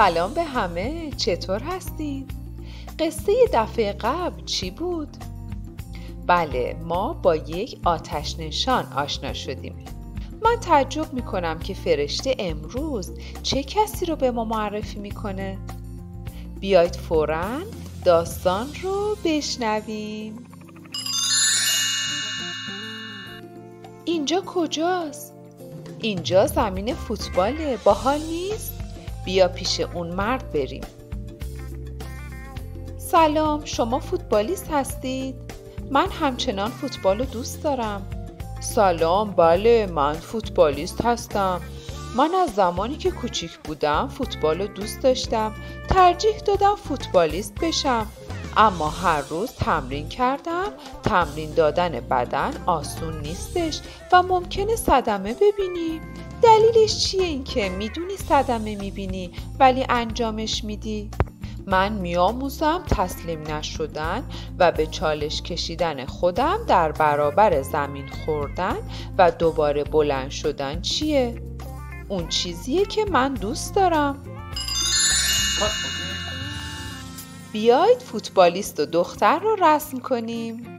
سلام به همه چطور هستید؟ قصه دفعه قبل چی بود؟ بله ما با یک آتش نشان آشنا شدیم من تعجب می کنم که فرشته امروز چه کسی رو به ما معرفی می‌کنه؟ بیایید فورا داستان رو بشنویم اینجا کجاست؟ اینجا زمین فوتباله باحال نیست؟ بیا پیش اون مرد بریم. سلام شما فوتبالیست هستید؟ من همچنان فوتبال رو دوست دارم. سلام بله من فوتبالیست هستم. من از زمانی که کوچیک بودم فوتبال رو دوست داشتم. ترجیح دادم فوتبالیست بشم. اما هر روز تمرین کردم. تمرین دادن بدن آسون نیستش و ممکنه صدمه ببینی. دلیلش چیه این که می‌دونی صدمه می‌بینی ولی انجامش میدی؟ من میآموزم تسلیم نشدن و به چالش کشیدن خودم در برابر زمین خوردن و دوباره بلند شدن چیه؟ اون چیزیه که من دوست دارم بیایید فوتبالیست و دختر رو رسم کنیم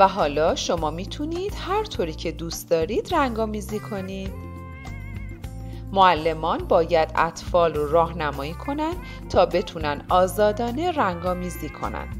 و حالا شما می‌تونید هر طوری که دوست دارید رنگامیزی کنید. معلمان باید اطفال رو راهنمایی کنند تا بتونن آزادانه رنگامیزی کنند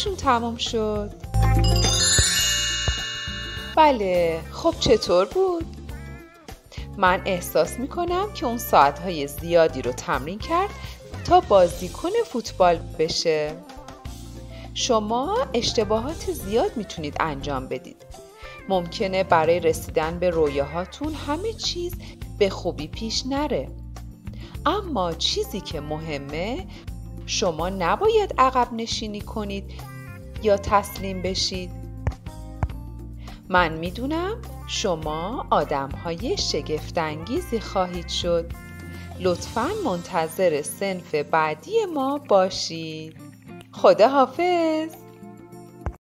همشون تمام شد. بله خب چطور بود؟ من احساس می کنم که اون ساعتهای زیادی رو تمرین کرد تا بازیکن فوتبال بشه. شما اشتباهات زیاد می‌تونید انجام بدید. ممکنه برای رسیدن به رویاهاتون همه چیز به خوبی پیش نره. اما چیزی که مهمه شما نباید عقب نشینی کنید یا تسلیم بشید. من می‌دونم شما آدم های شگفتانگیزی خواهید شد. لطفا منتظر سنف بعدی ما باشید. خدا حافظ